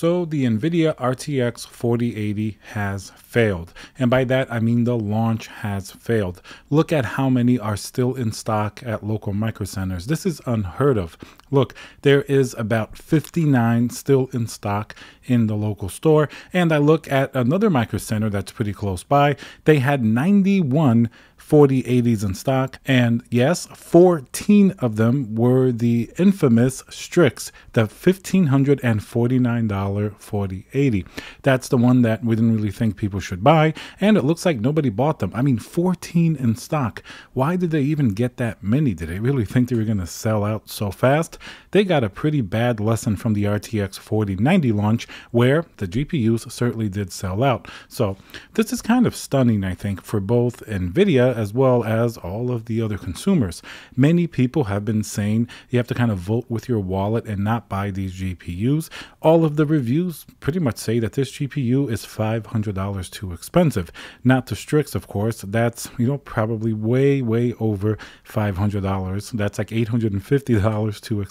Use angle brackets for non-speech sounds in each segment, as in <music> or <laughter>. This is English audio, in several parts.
So the NVIDIA RTX 4080 has failed. And by that, I mean the launch has failed. Look at how many are still in stock at local micro centers. This is unheard of. Look, there is about 59 still in stock in the local store. And I look at another micro center that's pretty close by. They had 91 4080s in stock. And yes, 14 of them were the infamous Strix, the $1,549 4080. That's the one that we didn't really think people should buy. And it looks like nobody bought them. I mean, 14 in stock. Why did they even get that many? Did they really think they were going to sell out so fast? They got a pretty bad lesson from the RTX 4090 launch, where the GPUs certainly did sell out. So this is kind of stunning, I think, for both NVIDIA as well as all of the other consumers. Many people have been saying you have to kind of vote with your wallet and not buy these GPUs. All of the reviews pretty much say that this GPU is $500 too expensive. Not the Strix, of course. That's, you know, probably way, way over $500. That's like $850 too expensive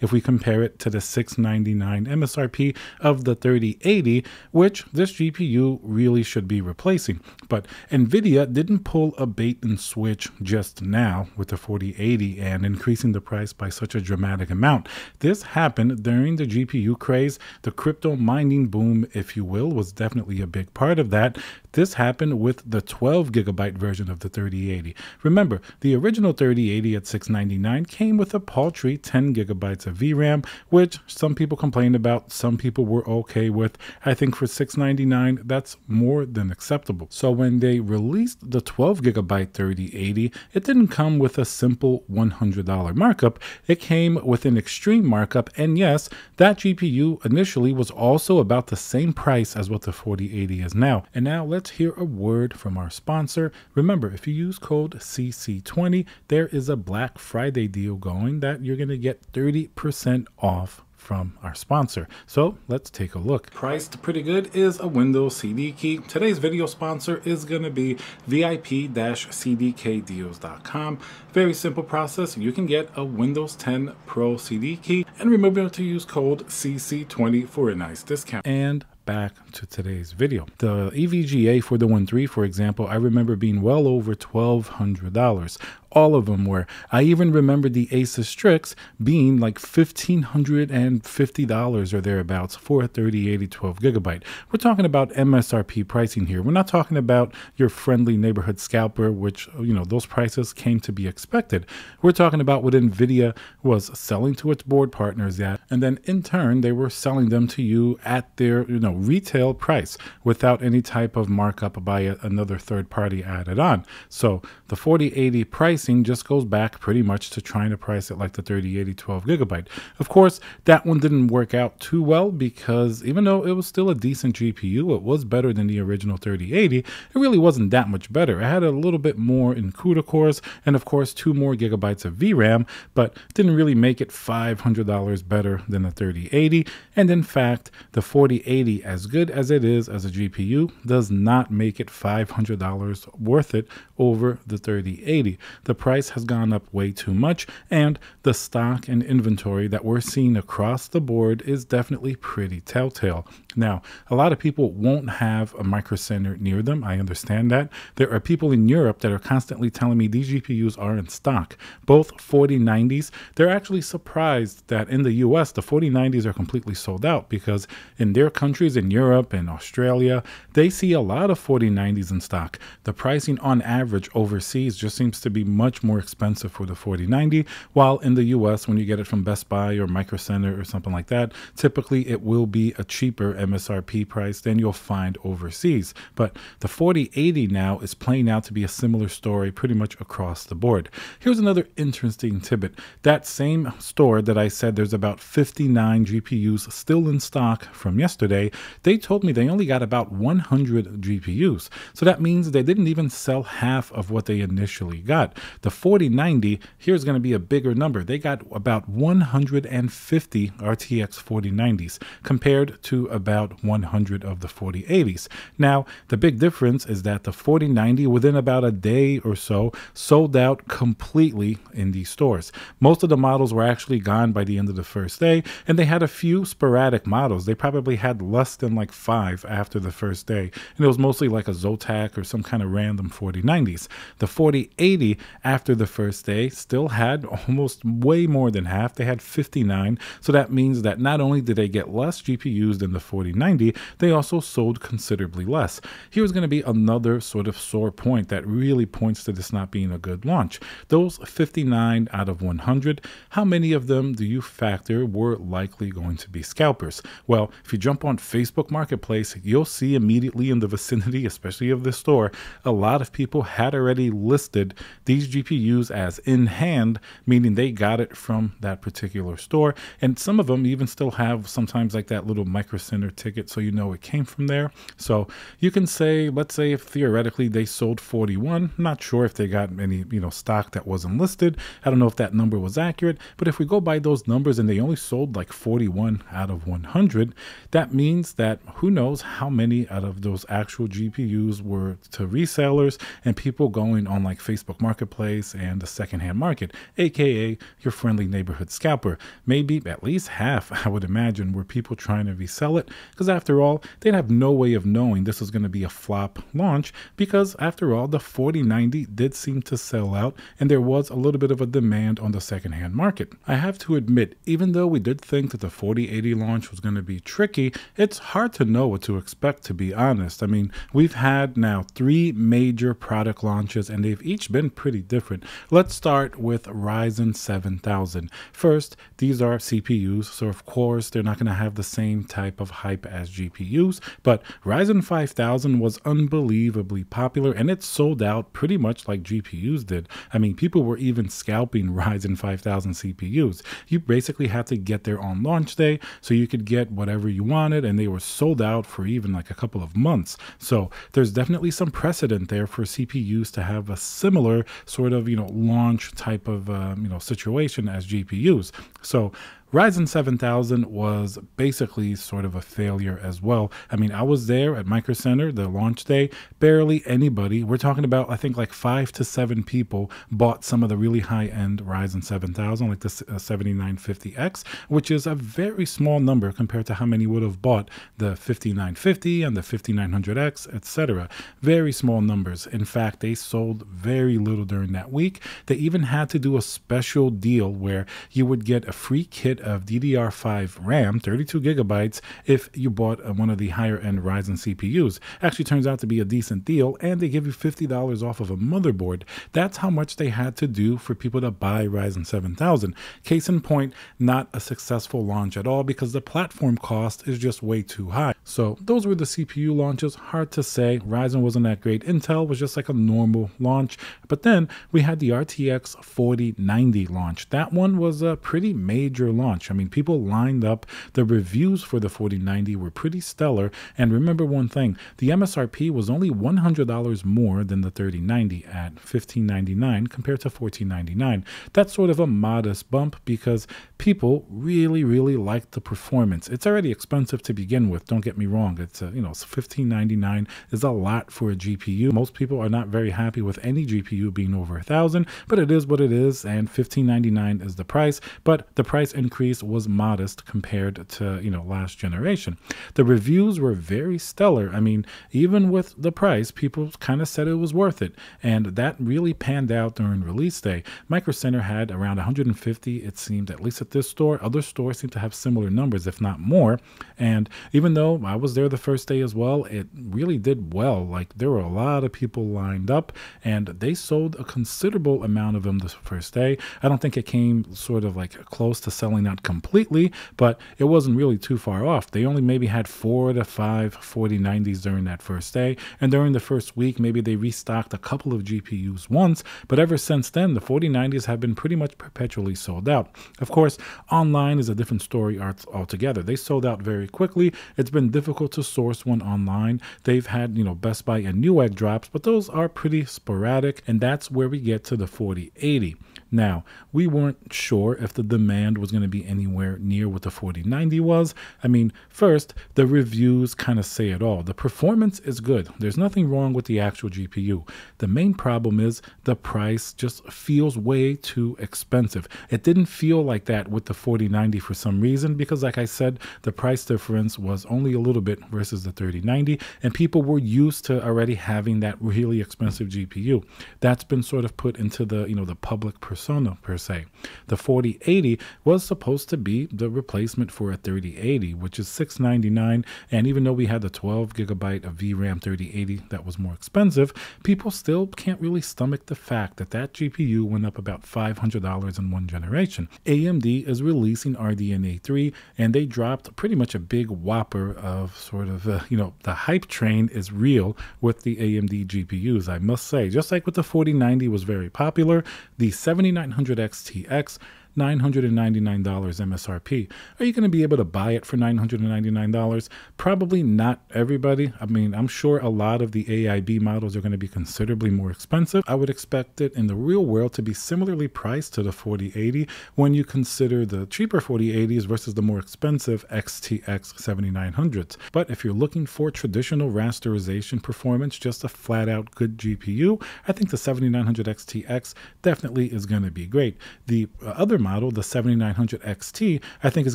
if we compare it to the 699 MSRP of the 3080, which this GPU really should be replacing. But NVIDIA didn't pull a bait and switch just now with the 4080 and increasing the price by such a dramatic amount. This happened during the GPU craze. The crypto mining boom, if you will, was definitely a big part of that. This happened with the 12 gigabyte version of the 3080. Remember, the original 3080 at 699 came with a paltry 10 gigabytes of VRAM, which some people complained about, some people were okay with. I think for 699, that's more than acceptable. So when they released the 12 gigabyte 3080, it didn't come with a simple $100 markup. It came with an extreme markup, and yes, that GPU initially was also about the same price as what the 4080 is now. And now let's let's hear a word from our sponsor. Remember, if you use code CC20, there is a Black Friday deal going that you're going to get 30% off from our sponsor. So let's take a look. Priced pretty good is a Windows CD key. Today's video sponsor is going to be VIP-CDKdeals.com. Very simple process. You can get a Windows 10 Pro CD key and remember to use code CC20 for a nice discount. And back to today's video. The EVGA for the 1.3, for example, I remember being well over $1,200 all of them were. I even remember the Asus Strix being like $1,550 or thereabouts for a 3080 12 gigabyte. We're talking about MSRP pricing here. We're not talking about your friendly neighborhood scalper, which, you know, those prices came to be expected. We're talking about what NVIDIA was selling to its board partners at, and then in turn, they were selling them to you at their, you know, retail price without any type of markup by another third party added on. So the 4080 pricing just goes back pretty much to trying to price it like the 3080 12 gigabyte. Of course, that one didn't work out too well because even though it was still a decent GPU, it was better than the original 3080. It really wasn't that much better. It had a little bit more in CUDA cores and of course two more gigabytes of VRAM, but didn't really make it $500 better than the 3080. And in fact, the 4080, as good as it is as a GPU, does not make it $500 worth it over the 3080. The price has gone up way too much, and the stock and inventory that we're seeing across the board is definitely pretty telltale. Now, a lot of people won't have a micro center near them. I understand that. There are people in Europe that are constantly telling me these GPUs are in stock, both 4090s. They're actually surprised that in the US, the 4090s are completely sold out because in their countries, in Europe and Australia, they see a lot of 4090s in stock. The pricing on average overseas just seems to be much more expensive for the 4090, while in the US, when you get it from Best Buy or Micro Center or something like that, typically it will be a cheaper MSRP price than you'll find overseas. But the 4080 now is playing out to be a similar story pretty much across the board. Here's another interesting tidbit. That same store that I said there's about 59 GPUs still in stock from yesterday, they told me they only got about 100 GPUs. So that means they didn't even sell half of what they initially got. The 4090, here's going to be a bigger number. They got about 150 RTX 4090s compared to about about 100 of the 4080s. Now, the big difference is that the 4090 within about a day or so sold out completely in these stores. Most of the models were actually gone by the end of the first day, and they had a few sporadic models. They probably had less than like five after the first day, and it was mostly like a Zotac or some kind of random 4090s. The 4080 after the first day still had almost way more than half. They had 59, so that means that not only did they get less GPUs than the 4090, they also sold considerably less. Here's going to be another sort of sore point that really points to this not being a good launch. Those 59 out of 100, how many of them do you factor were likely going to be scalpers? Well, if you jump on Facebook Marketplace, you'll see immediately in the vicinity, especially of this store, a lot of people had already listed these GPUs as in hand, meaning they got it from that particular store. And some of them even still have sometimes like that little micro center ticket so you know it came from there. So you can say, let's say if theoretically they sold 41, I'm not sure if they got any, you know, stock that wasn't listed. I don't know if that number was accurate, but if we go by those numbers and they only sold like 41 out of 100, that means that who knows how many out of those actual GPUs were to resellers and people going on like Facebook Marketplace and the secondhand market, aka your friendly neighborhood scalper. Maybe at least half, <laughs> I would imagine, were people trying to resell it because after all, they'd have no way of knowing this was going to be a flop launch because after all, the 4090 did seem to sell out and there was a little bit of a demand on the secondhand market. I have to admit, even though we did think that the 4080 launch was going to be tricky, it's hard to know what to expect to be honest. I mean, we've had now three major product launches and they've each been pretty different. Let's start with Ryzen 7000. First, these are CPUs, so of course they're not going to have the same type of hype as GPUs, but Ryzen 5000 was unbelievably popular and it sold out pretty much like GPUs did. I mean, people were even scalping <laughs> Ryzen 5000 CPUs. You basically had to get there on launch day so you could get whatever you wanted, and they were sold out for even like a couple of months. So there's definitely some precedent there for CPUs to have a similar sort of, you know, launch type of, um, you know, situation as GPUs. So Ryzen 7000 was basically sort of a failure as well. I mean, I was there at Micro Center the launch day. Barely anybody, we're talking about, I think, like five to seven people bought some of the really high end Ryzen 7000, like the 7950X, uh, which is a very small number compared to how many would have bought the 5950 and the 5900X, etc. Very small numbers. In fact, they sold very little during that week. They even had to do a special deal where you would get a free kit of DDR5 RAM, 32 gigabytes, if you bought uh, one of the higher end Ryzen CPUs. Actually turns out to be a decent deal, and they give you $50 off of a motherboard. That's how much they had to do for people to buy Ryzen 7000. Case in point, not a successful launch at all because the platform cost is just way too high. So those were the CPU launches. Hard to say. Ryzen wasn't that great. Intel was just like a normal launch. But then we had the RTX 4090 launch. That one was a pretty major launch launch. I mean, people lined up. The reviews for the 4090 were pretty stellar. And remember one thing the MSRP was only $100 more than the 3090 at 1599 compared to 1499. That's sort of a modest bump because people really, really liked the performance. It's already expensive to begin with. Don't get me wrong. It's, a, you know, 1599 is a lot for a GPU. Most people are not very happy with any GPU being over a thousand, but it is what it is. And 1599 is the price. But the price increase increase was modest compared to, you know, last generation. The reviews were very stellar. I mean, even with the price, people kind of said it was worth it. And that really panned out during release day. Micro Center had around 150, it seemed, at least at this store. Other stores seem to have similar numbers, if not more. And even though I was there the first day as well, it really did well. Like there were a lot of people lined up and they sold a considerable amount of them the first day. I don't think it came sort of like close to selling not completely, but it wasn't really too far off. They only maybe had four to five 4090s during that first day. And during the first week, maybe they restocked a couple of GPUs once. But ever since then, the 4090s have been pretty much perpetually sold out. Of course, online is a different story altogether. They sold out very quickly. It's been difficult to source one online. They've had, you know, Best Buy and Newegg drops, but those are pretty sporadic. And that's where we get to the 4080. Now, we weren't sure if the demand was going to be anywhere near what the 4090 was. I mean, first, the reviews kind of say it all. The performance is good. There's nothing wrong with the actual GPU. The main problem is the price just feels way too expensive. It didn't feel like that with the 4090 for some reason because like I said, the price difference was only a little bit versus the 3090 and people were used to already having that really expensive GPU. That's been sort of put into the, you know, the public persona per se. The 4080 was supposed to be the replacement for a 3080, which is 699 and even though we had the 12 gigabyte of VRAM 3080 that was more expensive, people still can't really stomach the fact that that GPU went up about $500 in one generation. AMD is releasing RDNA 3 and they dropped pretty much a big whopper of sort of, uh, you know, the hype train is real with the AMD GPUs, I must say. Just like with the 4090 was very popular, the 7900 XTX $999 MSRP. Are you going to be able to buy it for $999? Probably not everybody. I mean, I'm sure a lot of the AIB models are going to be considerably more expensive. I would expect it in the real world to be similarly priced to the 4080 when you consider the cheaper 4080s versus the more expensive XTX 7900s. But if you're looking for traditional rasterization performance, just a flat out good GPU, I think the 7900 XTX definitely is going to be great. The uh, other model, the 7900 XT, I think is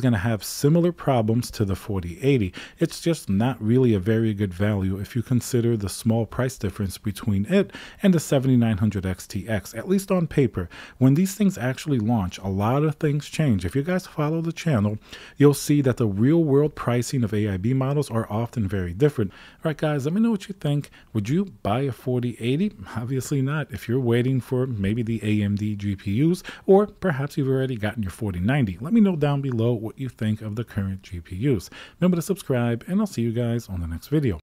going to have similar problems to the 4080. It's just not really a very good value if you consider the small price difference between it and the 7900 XTX, at least on paper. When these things actually launch, a lot of things change. If you guys follow the channel, you'll see that the real world pricing of AIB models are often very different. All right, guys, let me know what you think. Would you buy a 4080? Obviously not. If you're waiting for maybe the AMD GPUs, or perhaps you've already gotten your 4090. Let me know down below what you think of the current GPUs. Remember to subscribe, and I'll see you guys on the next video.